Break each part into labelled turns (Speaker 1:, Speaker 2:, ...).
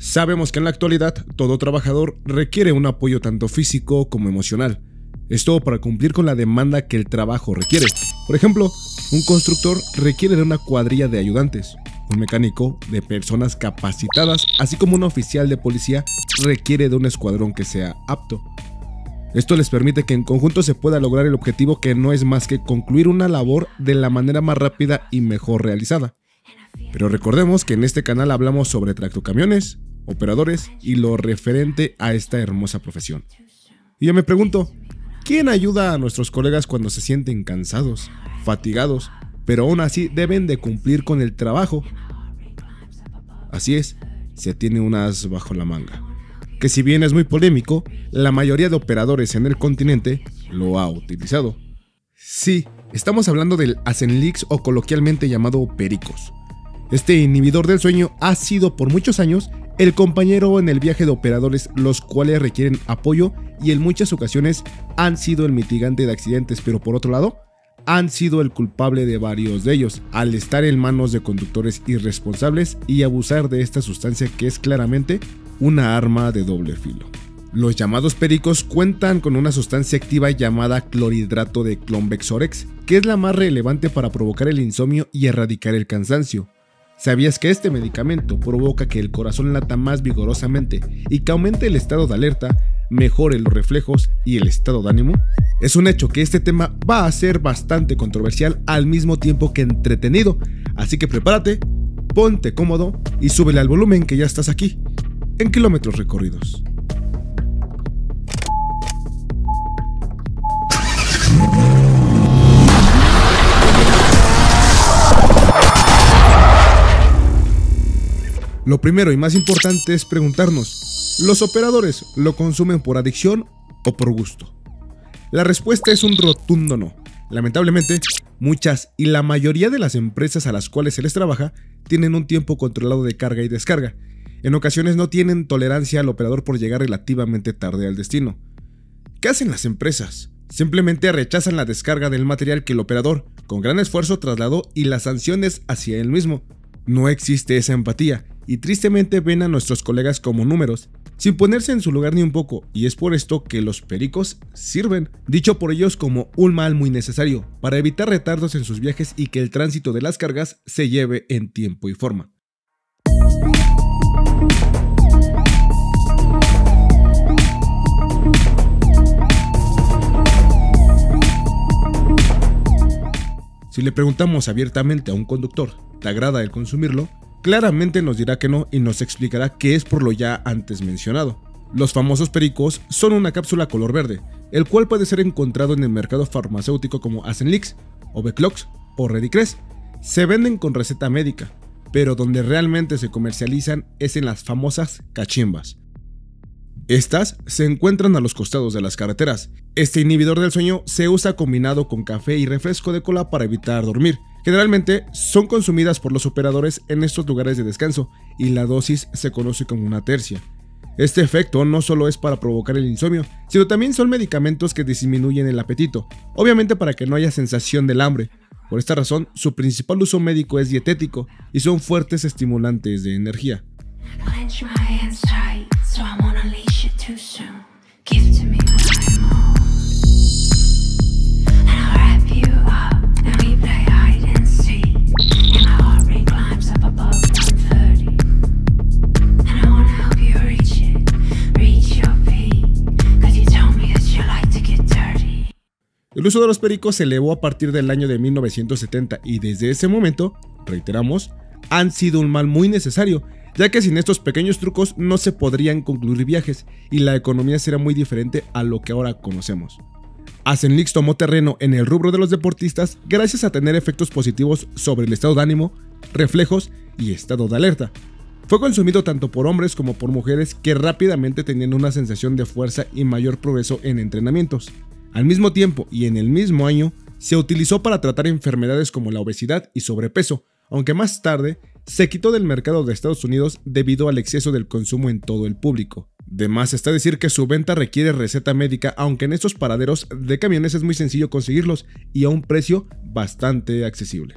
Speaker 1: Sabemos que en la actualidad todo trabajador requiere un apoyo tanto físico como emocional. Esto para cumplir con la demanda que el trabajo requiere. Por ejemplo, un constructor requiere de una cuadrilla de ayudantes, un mecánico de personas capacitadas, así como un oficial de policía requiere de un escuadrón que sea apto. Esto les permite que en conjunto se pueda lograr el objetivo que no es más que concluir una labor de la manera más rápida y mejor realizada. Pero recordemos que en este canal hablamos sobre tractocamiones, operadores y lo referente a esta hermosa profesión. Y yo me pregunto, ¿quién ayuda a nuestros colegas cuando se sienten cansados, fatigados, pero aún así deben de cumplir con el trabajo? Así es, se tiene un as bajo la manga que si bien es muy polémico, la mayoría de operadores en el continente lo ha utilizado. Sí, estamos hablando del Asenlix o coloquialmente llamado Pericos. Este inhibidor del sueño ha sido por muchos años el compañero en el viaje de operadores los cuales requieren apoyo y en muchas ocasiones han sido el mitigante de accidentes, pero por otro lado, han sido el culpable de varios de ellos, al estar en manos de conductores irresponsables y abusar de esta sustancia que es claramente una arma de doble filo. Los llamados pericos cuentan con una sustancia activa llamada clorhidrato de clonbexorex, que es la más relevante para provocar el insomnio y erradicar el cansancio. ¿Sabías que este medicamento provoca que el corazón lata más vigorosamente y que aumente el estado de alerta, mejore los reflejos y el estado de ánimo? Es un hecho que este tema va a ser bastante controversial al mismo tiempo que entretenido, así que prepárate, ponte cómodo y súbele al volumen que ya estás aquí en kilómetros recorridos. Lo primero y más importante es preguntarnos, ¿los operadores lo consumen por adicción o por gusto? La respuesta es un rotundo no. Lamentablemente, muchas y la mayoría de las empresas a las cuales se les trabaja tienen un tiempo controlado de carga y descarga, en ocasiones no tienen tolerancia al operador por llegar relativamente tarde al destino. ¿Qué hacen las empresas? Simplemente rechazan la descarga del material que el operador, con gran esfuerzo, trasladó y las sanciones hacia él mismo. No existe esa empatía, y tristemente ven a nuestros colegas como números, sin ponerse en su lugar ni un poco, y es por esto que los pericos sirven, dicho por ellos como un mal muy necesario, para evitar retardos en sus viajes y que el tránsito de las cargas se lleve en tiempo y forma. Si le preguntamos abiertamente a un conductor, ¿te agrada el consumirlo? Claramente nos dirá que no y nos explicará que es por lo ya antes mencionado. Los famosos pericos son una cápsula color verde, el cual puede ser encontrado en el mercado farmacéutico como Asenlix, Oveclox o Redicres. Se venden con receta médica, pero donde realmente se comercializan es en las famosas cachimbas. Estas se encuentran a los costados de las carreteras. Este inhibidor del sueño se usa combinado con café y refresco de cola para evitar dormir. Generalmente son consumidas por los operadores en estos lugares de descanso y la dosis se conoce como una tercia. Este efecto no solo es para provocar el insomnio, sino también son medicamentos que disminuyen el apetito, obviamente para que no haya sensación del hambre. Por esta razón, su principal uso médico es dietético y son fuertes estimulantes de energía. El uso de los pericos se elevó a partir del año de 1970 y desde ese momento, reiteramos, han sido un mal muy necesario, ya que sin estos pequeños trucos no se podrían concluir viajes y la economía será muy diferente a lo que ahora conocemos. Asenlix tomó terreno en el rubro de los deportistas gracias a tener efectos positivos sobre el estado de ánimo, reflejos y estado de alerta. Fue consumido tanto por hombres como por mujeres que rápidamente tenían una sensación de fuerza y mayor progreso en entrenamientos. Al mismo tiempo y en el mismo año, se utilizó para tratar enfermedades como la obesidad y sobrepeso, aunque más tarde se quitó del mercado de Estados Unidos debido al exceso del consumo en todo el público. De más está decir que su venta requiere receta médica, aunque en estos paraderos de camiones es muy sencillo conseguirlos y a un precio bastante accesible.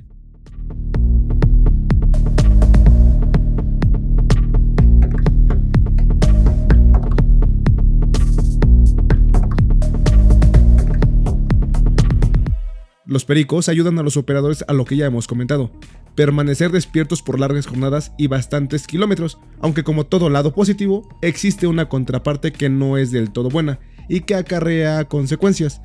Speaker 1: Los pericos ayudan a los operadores a lo que ya hemos comentado, permanecer despiertos por largas jornadas y bastantes kilómetros, aunque como todo lado positivo, existe una contraparte que no es del todo buena y que acarrea consecuencias.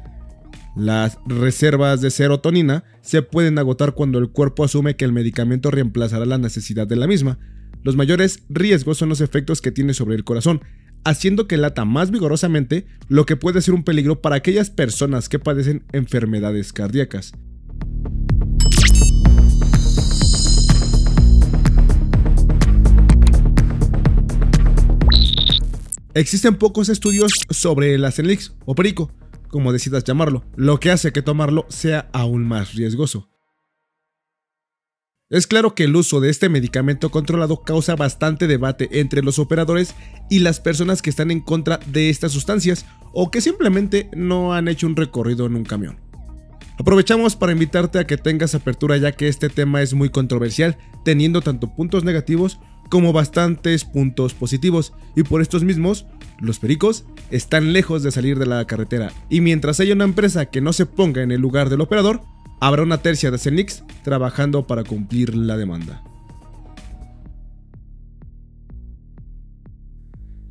Speaker 1: Las reservas de serotonina se pueden agotar cuando el cuerpo asume que el medicamento reemplazará la necesidad de la misma. Los mayores riesgos son los efectos que tiene sobre el corazón, haciendo que lata más vigorosamente, lo que puede ser un peligro para aquellas personas que padecen enfermedades cardíacas. Existen pocos estudios sobre el Acenlix o perico, como decidas llamarlo, lo que hace que tomarlo sea aún más riesgoso. Es claro que el uso de este medicamento controlado causa bastante debate entre los operadores y las personas que están en contra de estas sustancias o que simplemente no han hecho un recorrido en un camión. Aprovechamos para invitarte a que tengas apertura ya que este tema es muy controversial, teniendo tanto puntos negativos como bastantes puntos positivos, y por estos mismos, los pericos están lejos de salir de la carretera, y mientras haya una empresa que no se ponga en el lugar del operador, habrá una tercia de Cenix trabajando para cumplir la demanda.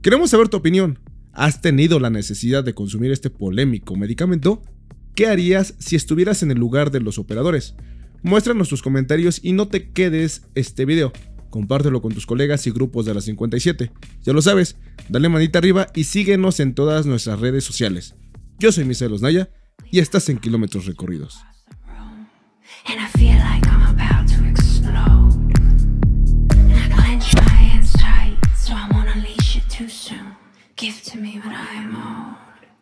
Speaker 1: Queremos saber tu opinión. ¿Has tenido la necesidad de consumir este polémico medicamento? ¿Qué harías si estuvieras en el lugar de los operadores? Muéstranos tus comentarios y no te quedes este video. Compártelo con tus colegas y grupos de la 57. Ya lo sabes, dale manita arriba y síguenos en todas nuestras redes sociales. Yo soy Misael Osnaya y estás en Kilómetros Recorridos. And I feel like I'm about to explode. And I clench my hands tight, so I won't unleash it too soon. Give to me what I.